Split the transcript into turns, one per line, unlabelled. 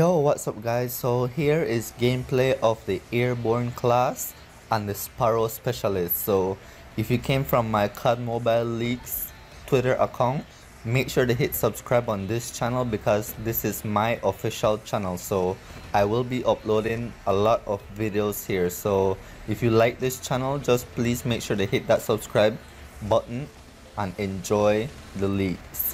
Yo, what's up guys? So here is gameplay of the airborne class and the sparrow specialist. So if you came from my COD mobile leaks twitter account make sure to hit subscribe on this channel because this is my official channel. So i will be uploading a lot of videos here. So if you like this channel just please make sure to hit that subscribe button and enjoy the leaks.